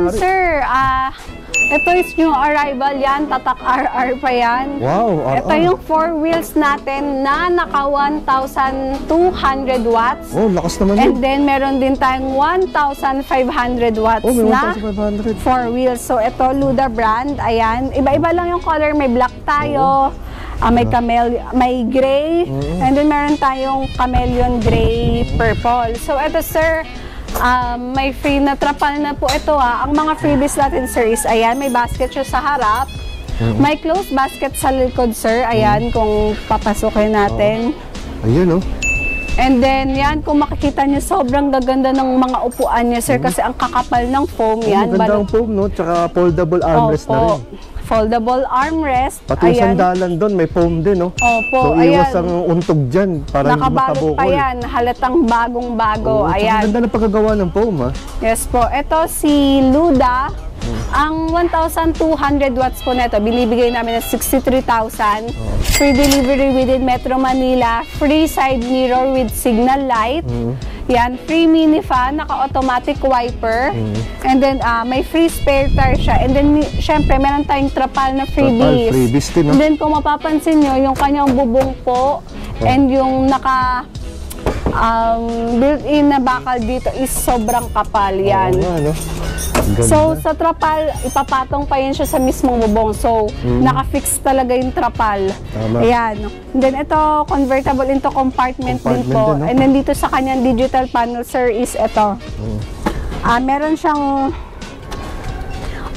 naman, sir, ah, ito is new arrival yan, tatak RR pa yan. Wow, RR. Ito yung four wheels natin na naka 1,200 watts. Oh, lakas naman yun. And then, meron din tayong 1,500 watts Oh, may na 1,500. four wheels. So, ito, Luda brand. Ayan. Iba-iba lang yung color. May black tayo. ah, may camel, may gray. And then, meron tayong chameleon gray purple. So, ito, sir, um, may free na trapal na po ito ah. Ang mga freebies natin, sir, is ayan, may basket siya sa harap. May closed basket sa likod, sir. Ayan, kung papasukin natin. Ayun, oh. And then, yan, kung makikita niyo, sobrang gaganda ng mga upuan niya, sir, kasi ang kakapal ng foam yan. Ang ganda ang foam, no? Tsaka foldable armrest na rin. Foldable armrest. Pati yung sandalan doon, may foam din, no? Opo, so, iwas ayan. ang untog dyan para Nakabalot makabukol. pa yan. Halatang bagong-bago. Tsaka ayan. ganda ng pagkagawa ng foam, ha? Yes po. Ito si Luda. Hmm. Ang 1,200 watts po nito, binibigay namin ng 63,000. Free delivery within Metro Manila. Free side mirror with signal light. Hmm. Yan, free mini fan, naka-automatic wiper. Hmm. And then, ah, may free spare tire siya. And then, syempre, meron tayong trapal na freebies. Trapal, freebies din, no? And then, kung mapapansin nyo, yung kanyang bubong po, Oh. and yung naka um, built-in na bakal dito is sobrang kapal yan. Oo nga, no? Ganda. So, sa trapal, ipapatong pa yun siya sa mismong bubong. So, naka-fix talaga yung trapal. Mm. Tama. Ayan. Then, ito, convertible into compartment, din Compartment po. din, no? And then, dito sa kanyang digital panel, sir, is ito. Mm. Ah, meron siyang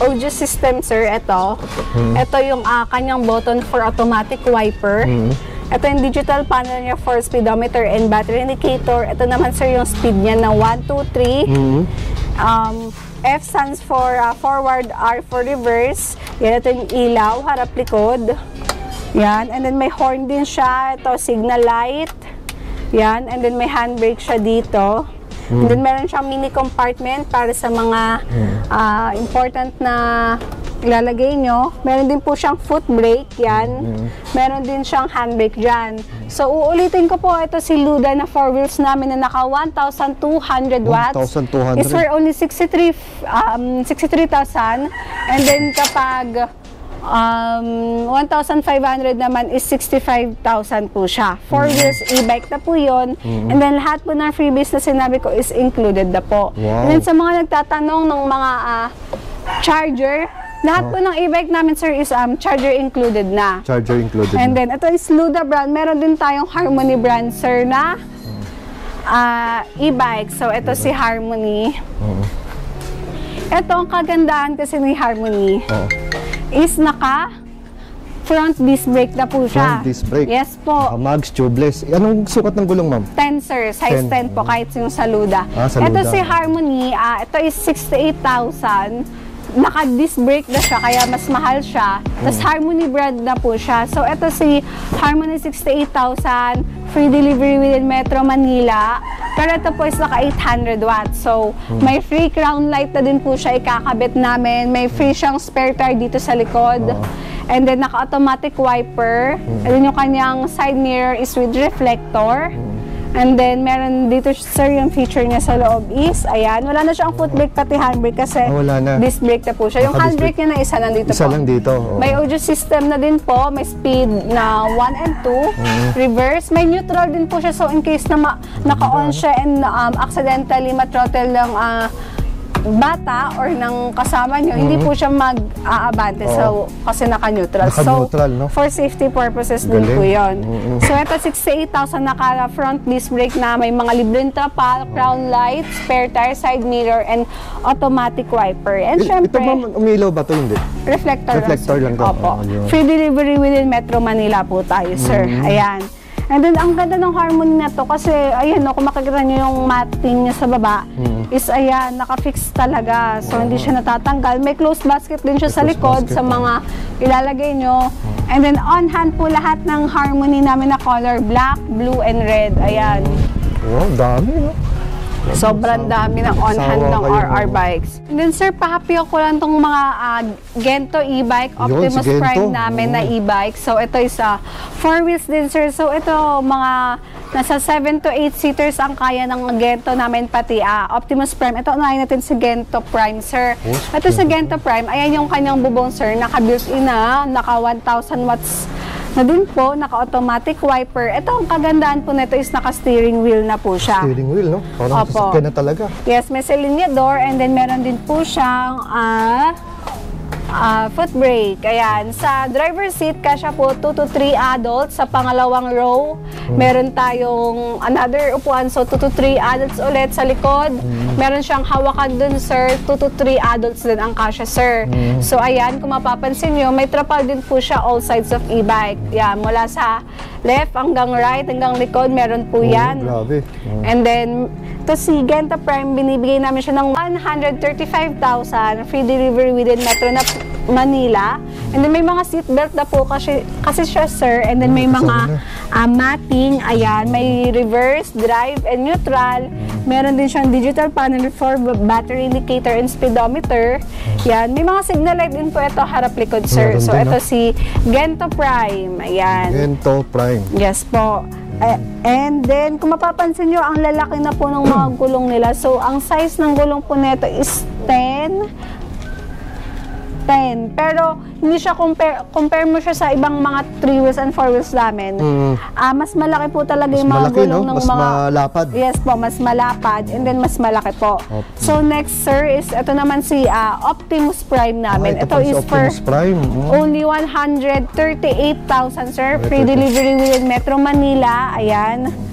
audio system, sir. Ito. Mm. Ito yung ah, kanyang button for automatic wiper. Mm. Ito yung digital panel niya for speedometer and battery indicator. Ito naman, sir, yung speed niya na 1, 2, 3. Mhm. Um, F stands for uh, forward, R for reverse. Yan, ito yung ilaw, harap likod. Yan, and then may horn din siya. Ito, signal light. Yan, and then may handbrake siya dito. And then meron siyang mini compartment para sa mga ah, important na ilalagay nyo. Meron din po siyang foot brake, yan. Meron din siyang handbrake dyan. So, uulitin ko po, ito si Luda na four wheels namin na naka 1,200 watts. 1,200. Is for only 63, um, 63,000. And then kapag um, 1,500 naman is 65,000 po siya. Four Mm. wheels e-bike na po yun. And then lahat po ng freebies na sinabi ko is included na po. Wow. And then sa mga nagtatanong ng mga ah, charger, lahat po Oh. ng e-bike namin sir is um, charger included na. Charger included. And na. then, ito is Luda brand. Meron din tayong Harmony brand, sir, na ah, e-bike. So, ito si Harmony. Ito, ang kagandahan kasi ni Harmony Oo. Is naka front disc brake na po siya. Front disc brake. Yes po. Mags, tubeless. Anong sukat ng gulong, ma'am? 10 sir, size 10. 10 po kahit yung sa Luda. Ah, sa Ito si Harmony, ah, ito is 68,000. Naka-disc brake na siya, kaya mas mahal siya. Tapos Mm. Harmony brand na po siya. So, ito si Harmony 68,000, free delivery within Metro Manila. Pero ito po is naka 800 watts. So, Mm. may free crown light na din po siya ikakabit namin. May free siyang spare tire dito sa likod. And then, naka-automatic wiper. Mm. And then, yung kanyang side mirror is with reflector. Mm. And then, meron dito, sir, yung feature niya sa loob is, ayan, wala na siyang foot brake pati handbrake kasi Ah, wala na. disc brake na po siya. Yung Naka-disc handbrake niya na isa nandito Isa po. lang dito. oo. May audio system na din po, may speed na 1 and 2, Mm-hmm. reverse, may neutral din po siya so in case na naka-on siya and um, accidentally matrottle ng ah, bata or ng kasama nyo, hindi po siya mag-aabante so, kasi naka-neutral. Mm-hmm. So, no? for safety purposes din Galing. po yun. Mm-mm. So, ito 68,000 naka front disc brake na may mga libreng trapal, crown light, spare tire, side mirror, and automatic wiper. And I- syempre, Ito, ma'am, umilaw ba to Hindi. reflector, Reflector lang to. Opo. Oh. Free delivery within Metro Manila po tayo, sir. Mm-hmm. Ayan. And then, ang ganda ng harmony na to kasi, ayan, no, kung makikita nyo yung matting niya sa baba, Mm-hmm. is ayan, nakafix talaga. So, hindi siya natatanggal. May closed basket din siya sa closed likod basket, sa mga ilalagay nyo. And then, on hand po lahat ng harmony namin na color, black, blue, and red. Ayan. Wow, dami, no? Sobrang dami ng on-hand ng RR bikes. And then sir, pahappy ako lang tong mga ah, Gento e-bike, Yun, Optimus si Gento. Prime namin na e-bike. So ito is ah, four wheels din sir. So ito mga Nasa 7 to 8 seaters ang kaya ng Gento namin pati ah, Optimus Prime. Ito, unahin natin si Gento Prime, sir. Oh, Ito si Gento Prime, ayan yung kanyang bubong, sir. Naka-built-in na, naka 1,000 watts na din po, naka-automatic wiper. Ito, ang kagandaan po nito is naka-steering wheel na po siya. Steering wheel, no? Parang Opo. sasakyan na talaga. Yes, may silinyador and then meron din po siyang ah ah, foot brake. Ayan. Sa driver seat, kasya po 2 to 3 adults. Sa pangalawang row, meron tayong another upuan. So, 2 to 3 adults ulit sa likod. Meron siyang hawakan dun, sir. 2 to 3 adults din ang kasya, sir. So, ayan, kung mapapansin nyo, may trapal din po siya all sides of e-bike. Yan, mula sa left hanggang right, hanggang likod, meron po yan. Oh, grabe. Oh. And then, to si Genta Prime, binibigay namin siya ng 135,000 free delivery within Metro na Manila. And then may mga seatbelt na po kasi, kasi siya, sir. And then may mga kasama ah, matting, ayan, may reverse, drive, and neutral. Meron din siyang digital panel for battery indicator and speedometer. Yan, may mga signal light din po ito harap likod, sir. Meron so, din, ito no? si Gento Prime. Ayan. Gento Prime. Yes po. And then, kung mapapansin nyo, ang lalaki na po ng mga gulong nila. So, ang size ng gulong po nito is 10. 10. Pero, hindi siya compare, compare mo siya sa ibang mga 3 wheels and 4 wheels namin. Mm. Ah, mas malaki po talaga Mas yung mga malaki, gulong no? ng Mas mga... malapad. Yes po, mas malapad. And then, mas malaki po. Op- So, next, sir, is ito naman si ah, Optimus Prime namin. Ah, ito si is for... Optimus Prime. Mm. Only 138,000, sir. Free 138. delivery within Metro Manila. Ayan.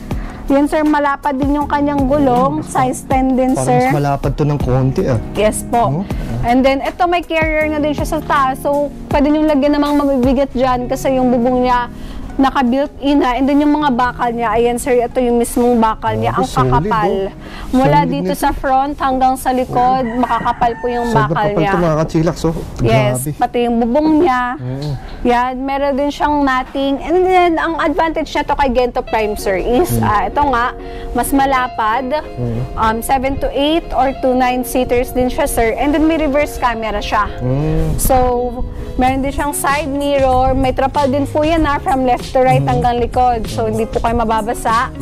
Yan, sir. Malapad din yung kanyang gulong. Size 10 din, Parang sir. mas malapad to ng konti, ah. Yes po. And then, ito may carrier na din siya sa taas. So, pwede niyong lagyan namang mabibigat dyan kasi yung bubong niya naka-built-in na. And then yung mga bakal niya, ayan sir, ito yung mismong bakal niya. Ang solid, kakapal. oh. Mula Solid dito nito. sa front hanggang sa likod, makakapal po yung Sobrang bakal kapal niya. to mga kachilax, oh. Yes, Grabe. pati yung bubong niya. Oo. Yan, meron din siyang matting. And then, ang advantage niya to kay Gento Prime, sir, is, Hmm. ah, ito nga, mas malapad. Um, 7 to 8 or to 9 seaters din siya, sir. And then, may reverse camera siya. Mm. So, meron din siyang side mirror. May trapal din po yan na from left to right hanggang likod. So, hindi po kayo mababasa.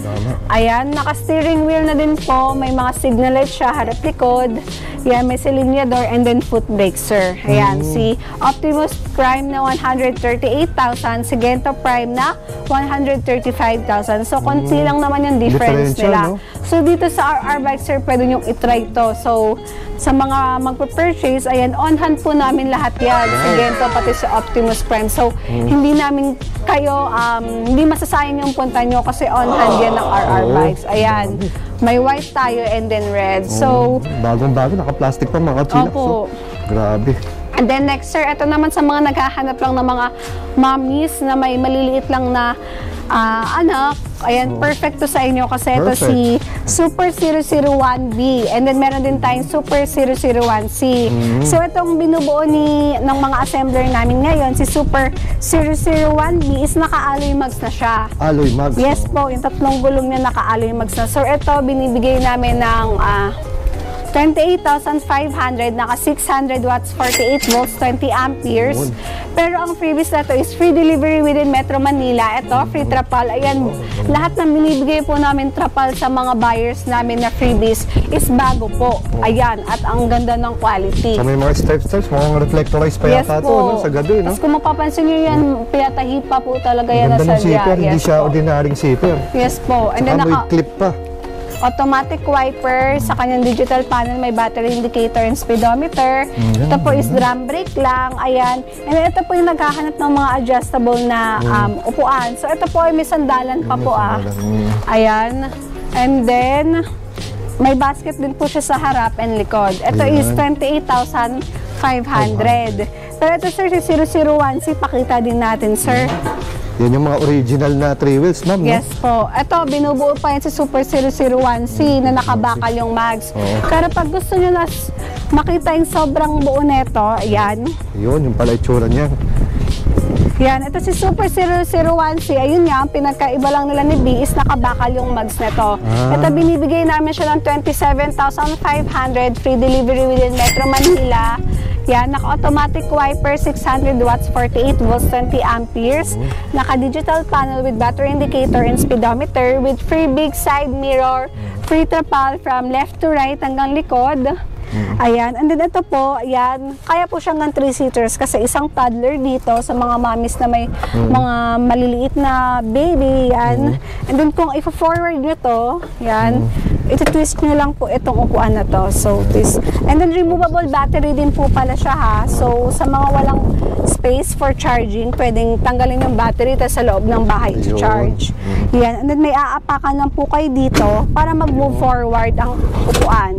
Ayan, naka-steering wheel na din po. May mga signal light siya, harap Yan, may silinyador and then foot brake, sir. Ayan, si Optimus Prime na 138,000, si Gento Prime na 135,000. So, konti lang naman yung difference nila. no? So, dito sa RR Bike, sir, pwede nyo itry to. So, sa mga magpa-purchase, ayan, on hand po namin lahat yan. Si Gento, pati si Optimus Prime. So, Hmm. hindi namin kayo, um, hindi masasayang yung punta nyo kasi on hand yan ng RR. Bikes. Ayan, may white tayo and then red. So, Bagong-bago, naka-plastic pa mga kachilax, Opo. oh. Grabe. And then next sir, ito naman sa mga naghahanap lang ng mga mommies na may maliliit lang na ah, anak. Ayan, perfect to sa inyo kasi ito Oh. Perfect. si Super 001B. And then meron din tayong Super 001C. Mm-hmm. So itong binubuo ni ng mga assembler namin ngayon, si Super 001B is naka-alloy mags na siya. Alloy mags. Yes po, yung tatlong gulong niya naka-alloy mags na. So ito, binibigay namin ng ah, 28,500, naka 600 watts, 48 volts, 20 amperes. Pero ang freebies na to is free delivery within Metro Manila. Ito, free trapal. Ayan, lahat ng binibigay po namin trapal sa mga buyers namin na freebies is bago po. Ayan, at ang ganda ng quality. So may mga stripes-stripes, mukhang reflectorized pa Yes yata to, po. no? Sa gabi, no? Tapos kung mapapansin nyo yan, piyatahi pa po talaga yan na Ganda ng zipper, hindi Yes siya po. ordinaryong zipper. Yes po. And then Saka may naka, clip pa. Automatic wiper, sa kanyang digital panel may battery indicator and speedometer. Ayan, Ito po is drum brake lang, ayan. And then ito po yung naghahanap ng mga adjustable na um, upuan. So ito po ay may sandalan pa po ah. Mm. Ayan. And then, may basket din po siya sa harap and likod. Ito is 28,500. Pero ito sir, si 001C, pakita din natin sir. Yan yung mga original na three wheels, ma'am, no? Yes po. Ito, binubuo pa yan si Super 001C na nakabakal yung mags. Oo. Pero pag gusto nyo na makita yung sobrang buo neto, ayan. Yun, yung pala itsura niya. Yan, ito si Super 001C. Ayun nga, ang pinagkaiba lang nila ni B is nakabakal yung mags nito. Ah. Ito, binibigay namin siya ng 27,500 free delivery within Metro Manila. Yan, naka-automatic wiper, 600 watts, 48 volts, 20 amperes. Naka-digital panel with battery indicator and speedometer with free big side mirror, free trapal from left to right hanggang likod. Ayan. And then ito po, ayan, kaya po siyang ng 3-seaters kasi isang toddler dito sa mga mommies na may mga maliliit na baby, yan. And then kung i-forward nyo to, yan, iti-twist nyo lang po itong upuan na to. So, twist. And then removable battery din po pala siya ha. So, sa mga walang space for charging, pwedeng tanggalin yung battery tapos sa loob ng bahay Ayun. i-charge. Yan. And then may aapakan lang po kayo dito para mag-move forward ang upuan.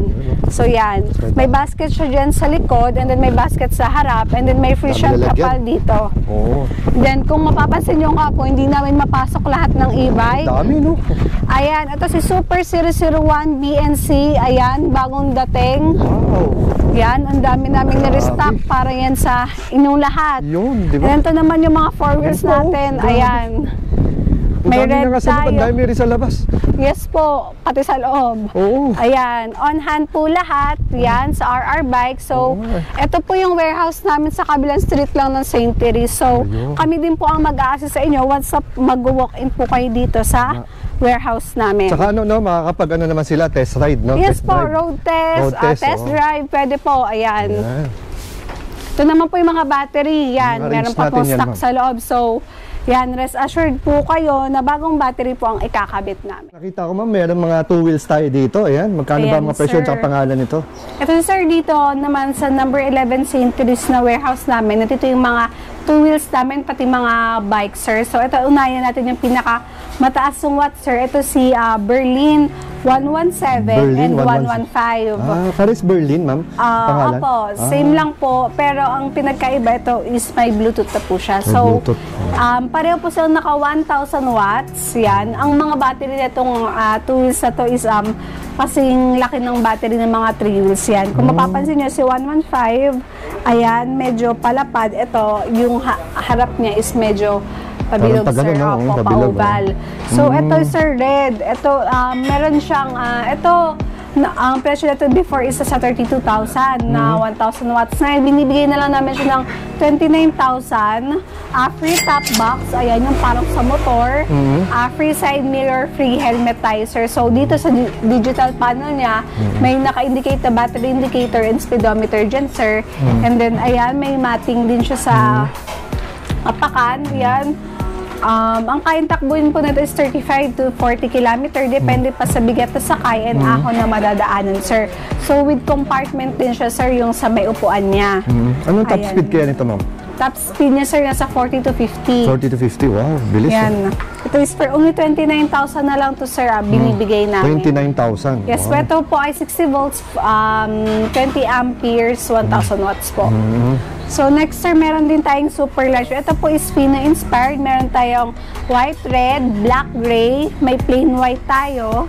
So yan. May basket siya dyan sa likod and then may basket sa harap and then may free lalagyan. kapal dito. Oo. Then kung mapapansin nyo nga po, hindi namin mapasok lahat ng e-bike. Dami, no? Ayan, ito si Super 001 BNC. Ayan, bagong dating. Wow. Yan, ang dami namin na-restock Grabe. para yan sa inyong lahat. Yun, di ba? And ito naman yung mga four wheels natin. Ayan. May red na loob, ang tayo. dami rin sa labas. Yes po, pati sa loob. Oo. Ayan, on hand po lahat. Yan, sa RR Bike. So, Oo. ito po yung warehouse namin sa kabilang street lang ng St. Therese. So, Ayun. kami din po ang mag-a-assist sa inyo once mag-walk-in po kayo dito sa warehouse namin. Tsaka ano, no, makakapag ano naman sila, test ride, no? yes test po, drive. road test, Road ah, test, test oo. drive, pwede po. Ayan. Yan. Ito naman po yung mga battery. Yan, meron pa po yan, stock sa loob. So, yan, rest assured po kayo na bagong battery po ang ikakabit namin. Nakita ko ma'am, meron mga two wheels tayo dito. Ayan, magkano ba Ayan, ang mga presyo at pangalan nito? Ito sir, dito naman sa number 11 St. Therese na warehouse namin, ito yung mga two wheels namin, pati mga bike sir. So ito, unayan natin yung pinaka mataas yung watt sir. Ito si ah, Berlin 117 Berlin and 115. 115. Ah, Paris Berlin, ma'am. Ah, pangalan? opo, same lang po. Pero ang pinagkaiba ito is may Bluetooth na po siya. May So, Bluetooth. um, pareho po silang naka 1,000 watts. Yan. Ang mga battery na itong ah, two wheels na to is um, kasing laki ng battery ng mga three wheels yan. Kung Hmm. mapapansin nyo, si 115, ayan, medyo palapad. Ito, yung ha- harap niya is medyo pabilog, Parang sir. no? Opo, Pabilog, pa-oval. So, ito, sir, red. Ito, um, meron siyang, ah, ito, na, ang presyo nito before is sa 32,000 na 1,000 watts na. Binibigay na lang namin siya ng 29,000. Ah, free top box, ayan yung parang sa motor. Ah, free side mirror, free helmet sir. So, dito sa di- digital panel niya, may naka-indicate na battery indicator and speedometer dyan, sir. And then, ayan, may mating din siya sa apakan, yan. Um, ang kayang takbuhin po nito is 35 to 40 kilometer. Depende pa sa bigat na sakay and ahon na madadaanan, sir. So, with compartment din siya, sir, yung sa may upuan niya. Hmm. Anong top Ayan. speed kaya nito, ma'am? Top speed niya, sir, nasa 40 to 50. 40 to 50. Wow, bilis. Yan. Ito is for only 29,000 na lang to, sir, ah, binibigay namin. 29,000. Yes, wow. ito po ay 60 volts, um, 20 amperes, 1,000 watts po. So next sir, meron din tayong super large. Ito po is Fino inspired. Meron tayong white, red, black, gray. May plain white tayo.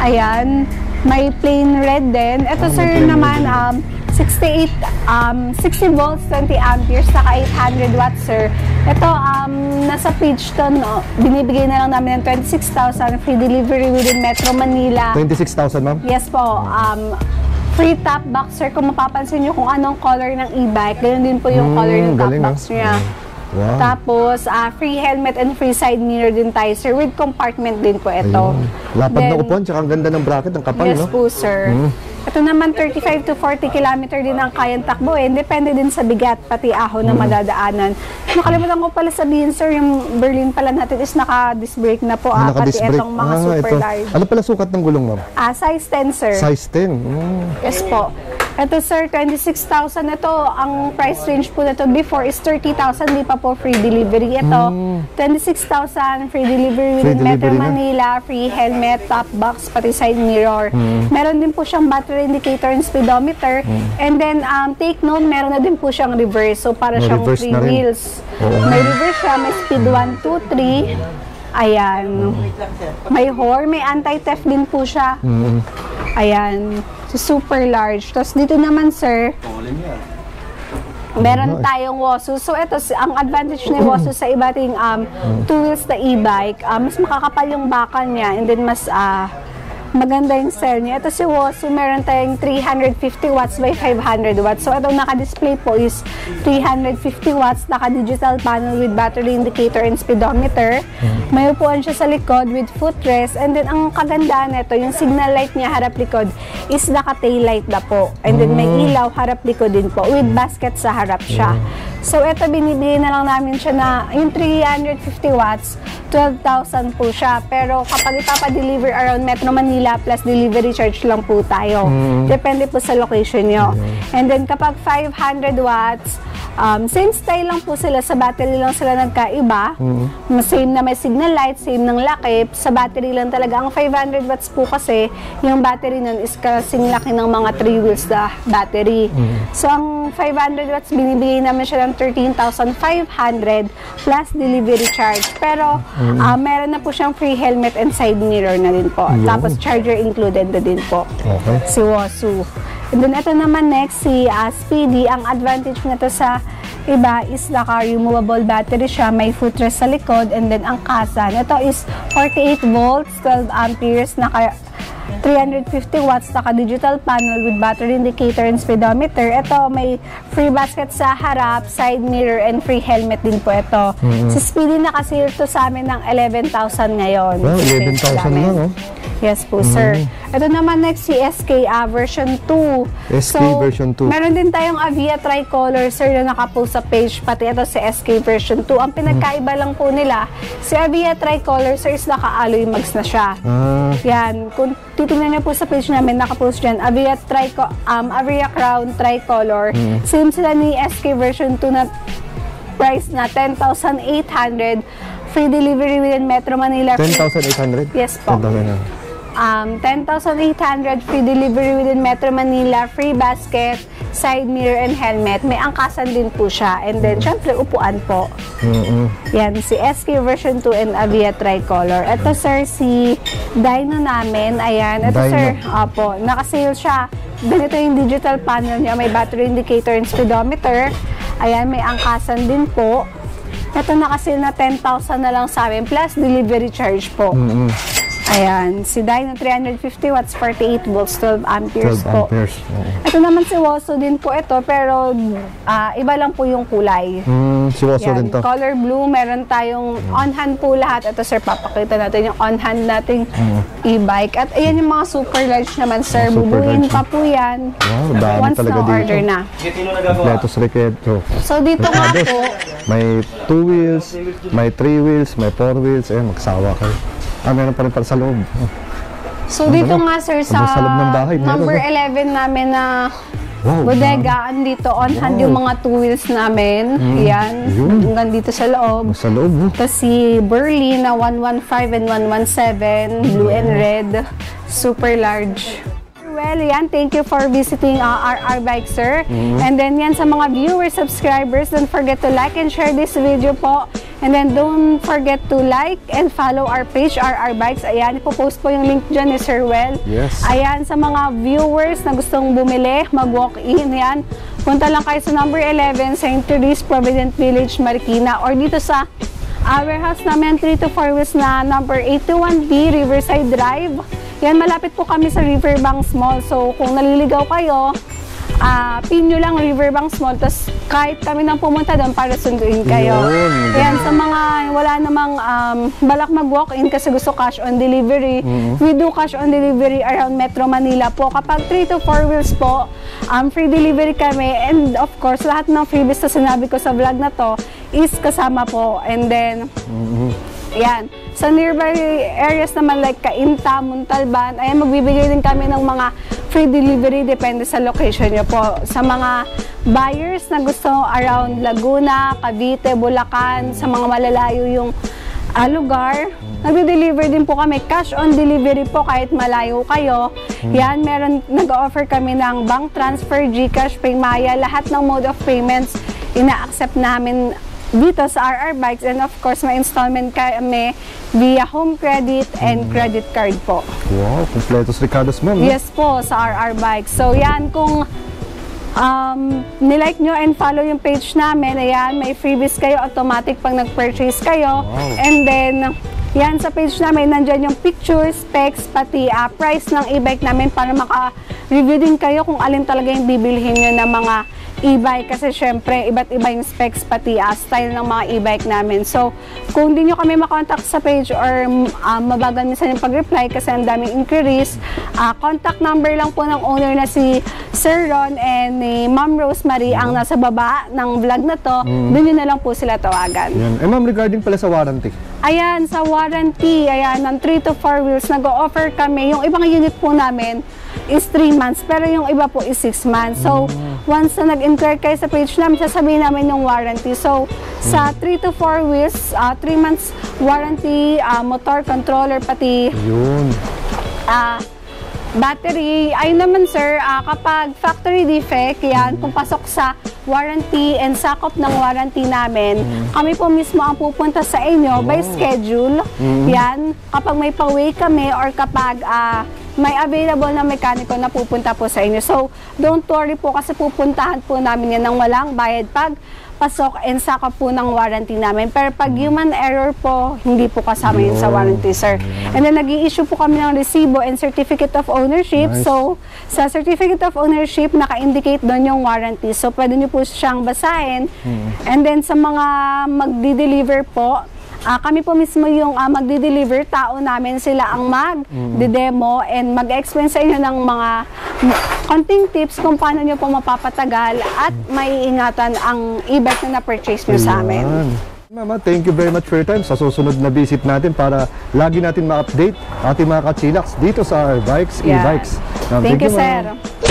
Ayan. May plain red din. Ito may sir naman, um, 68, um, 60 volts, 20 amperes, saka 800 watts, sir. Ito, um, nasa page to, no, binibigay na lang namin ng 26,000 free delivery within Metro Manila. 26,000, ma'am? Yes po, um, free top box, sir. Kung mapapansin nyo kung anong color ng e-bike, ganun din po yung Mm, color ng top box ah. niya. Wow. Tapos, ah, free helmet and free side mirror din tayo, sir. With compartment din po ito. Ayun. Lapad na Then, upuan, tsaka ang ganda ng bracket, ang kapal, Yes no? po, sir. Ito naman, 35 to 40 kilometer din ang kayang takbuhin. Depende din sa bigat, pati ahon na madadaanan. Nakalimutan ko pala sabihin, sir, yung Berlin pala natin is naka-disc brake na po. Ah, pati itong mga Ah, super ito. large. Ano pala sukat ng gulong, ma'am? Ah, size 10, sir. Size 10. Mm. Yes po. Ito sir, 26,000 ito. Ang price range po nito before is 30,000, di pa po free delivery. Ito, 26,000 free delivery Free within Metro delivery na. Manila, free helmet, top box, pati side mirror. Meron din po siyang battery indicator and speedometer. And then, um, take note, meron na din po siyang reverse. So, para May siyang three na wheels. Oo. May reverse siya, may speed 1, 2, 3. Ayan. May horn, may anti-theft din po siya. Ayan. So, super large. Tapos dito naman, sir, meron tayong Wasu. So, ito, ang advantage ni Wasu sa ibating um, two wheels na e-bike, ah, mas makakapal yung bakal niya and then mas ah, maganda yung cell niya. Ito si Wosu, meron tayong 350 watts by 500 watts. So, ito naka-display po is 350 watts, naka-digital panel with battery indicator and speedometer. May upuan siya sa likod with footrest. And then, ang kagandaan nito, yung signal light niya harap likod is naka-tail light na po. And then, may ilaw harap likod din po with basket sa harap siya. So, ito binibigay na lang namin siya na yung 350 watts, 12,000 po siya. Pero kapag ipapa-deliver around Metro Manila plus delivery charge lang po tayo. Depende po sa location nyo. And then kapag 500 watts, um, same style lang po sila. Sa battery lang sila nagkaiba. Same na may signal light, same ng lakip. Sa battery lang talaga. Ang 500 watts po kasi, yung battery nun is kasing laki ng mga 3 wheels na battery. So, ang 500 watts, binibigay namin siya ng 13,500 plus delivery charge. Pero, ah, meron na po siyang free helmet and side mirror na din po. Yun. Tapos, charger included na din po Okay. si Wosu. And then ito naman next si uh, Speedy. Ang advantage nito sa iba is naka-removable battery siya, may footrest sa likod, and then ang kasa. Ito is 48 volts, 12 amperes, naka 350 watts, naka digital panel with battery indicator and speedometer. Ito may free basket sa harap, side mirror, and free helmet din po ito. Si Speedy nakasale to sa amin ng 11,000 ngayon. Sa 11,000 page namin. lang, oh. Yes po, sir. Ito naman next si SK ah, version 2. SK version 2. Meron din tayong Avia Tricolor, sir, na nakapost sa page. Pati ito si SK version 2. Ang pinagkaiba lang po nila, si Avia Tricolor, sir, is naka-alloy mags na siya. Ah, Yan, kung titingnan niyo po sa page namin, nakapost dyan, Avia, Trico, um, Avia Crown Tricolor. Same sila ni SK version 2 na price na 10,800. Free delivery within Metro Manila. Free- 10,800? Yes po. 10,800. Um, 10,800 free delivery within Metro Manila, free basket, side mirror, and helmet. May angkasan din po siya. And then, syempre, upuan po. Mm-mm. Yan, si SK version 2 and Avia Tricolor. Ito, sir, si Dino namin. Ayan. Ito, Dyno. sir, opo, nakasale siya. Ganito yung digital panel niya. May battery indicator and speedometer. Ayan, may angkasan din po. Ito nakasale na 10,000 na lang sa amin plus delivery charge po. Mm-mm. Ayan, si Dyno 350 watts, 48 volts, 12 amperes 12 po. amperes. Oo. Ito naman si Woso din po ito, pero ah, iba lang po yung kulay. Mm, si Woso din to. color blue, meron tayong on-hand po lahat. Ito sir, papakita natin yung on-hand nating e-bike. At ayan yung mga super large naman sir, bubuin large. pa po yan. Wow, dami Once talaga na dito. order na. Kompletos reketo. So dito nga po, May two wheels, may three wheels, may four wheels. Eh, magsawa kayo. Ah, meron pa rin para sa loob. Oh. so dito Ano? nga sir sa Hanggang sa loob ng bahay, meron, number no? 11 namin na Wow. bodega, andito on-hand Wow. yung mga two wheels namin. Yan, Yun. hanggang dito sa loob. Sa loob, no? Ito si Burley na 115 and 117, blue and red, super large. Well, yan, thank you for visiting uh, RR Bike, sir. And then yan sa mga viewers, subscribers, don't forget to like and share this video po. And then don't forget to like and follow our page, RR Bikes. Ayan, ipopost po yung link dyan ni Sir Well. Yes. Ayan, sa mga viewers na gustong bumili, mag-walk-in, yan. Punta lang kayo sa number 11, St. Therese, Provident Village, Marikina, or dito sa uh, warehouse namin, 3 to 4 wheels na number 81B, Riverside Drive. Yan, malapit po kami sa Riverbanks Mall. So, kung naliligaw kayo, ah pin nyo lang Riverbanks Mall. Tapos, kahit kami nang pumunta doon para sunduin kayo. Yun, Yan, sa mga wala namang um, balak mag-walk-in kasi gusto cash on delivery, we do cash on delivery around Metro Manila po. Kapag 3 to 4 wheels po, um, free delivery kami. And of course, lahat ng freebies na sinabi ko sa vlog na to is kasama po. And then, yan. Sa nearby areas naman like Cainta, Montalban, ayan, magbibigay din kami ng mga free delivery depende sa location nyo po. Sa mga buyers na gusto around Laguna, Cavite, Bulacan, sa mga malalayo yung ah, lugar, nagde-deliver din po kami. Cash on delivery po kahit malayo kayo. Yan, meron, nag-offer kami ng bank transfer, Gcash, Paymaya, lahat ng mode of payments ina-accept namin dito sa RR Bikes and of course may installment kami via home credit and credit card po. Wow, kompletos Ricardo's ma'am. no? Yes po sa RR Bikes. So yan kung um, nilike nyo and follow yung page namin, ayan, may freebies kayo automatic pag nag-purchase kayo. Wow. And then, Yan, sa page namin, nandyan yung pictures, specs, pati ah, price ng e-bike namin para maka-review din kayo kung alin talaga yung bibilhin nyo ng mga e-bike kasi syempre iba't iba yung specs pati ah, style ng mga e-bike namin. So, kung di nyo kami makontak sa page or uh, mabagal minsan yung pag-reply kasi ang daming inquiries, ah, contact number lang po ng owner na si Sir Ron and ni Ma'am Rosemary ang nasa baba ng vlog na to. Doon nyo na lang po sila tawagan. Yan. Eh ma'am, regarding pala sa warranty. Ayan, sa warranty, ayan, ng 3 to 4 wheels, nag-offer kami. Yung ibang unit po namin is 3 months, pero yung iba po is 6 months. So, once na nag-inquire kayo sa page namin, sasabihin namin yung warranty. So, sa 3 to 4 wheels, 3 months warranty, ah, motor controller, pati Yun. ah, battery. Ayun naman sir, ah, kapag factory defect, yan, kung pasok sa warranty and sakop ng warranty namin, kami po mismo ang pupunta sa inyo by schedule. Yan, kapag may pa-way kami or kapag ah, may available na mekaniko na pupunta po sa inyo. So, don't worry po kasi pupuntahan po namin yan ng walang bayad pag pasok and sakop po ng warranty namin. Pero pag human error po, hindi po kasama yun sa warranty, sir. And then, nag issue po kami ng resibo and certificate of ownership. Nice. So, sa certificate of ownership, naka-indicate doon yung warranty. So, pwede nyo po siyang basahin. And then, sa mga magdi-deliver po, Ah, kami po mismo yung ah, magdi-deliver, tao namin sila ang mag-demo and mag-explain sa inyo ng mga konting tips kung paano nyo po mapapatagal at maiingatan ang e-bike na na-purchase nyo sa amin. Mama, thank you very much for your time sa susunod na visit natin para lagi natin ma-update ating mga kachilaks dito sa bikes, Yeah. e-bikes. Ma'am, Thank you, ma'am. sir.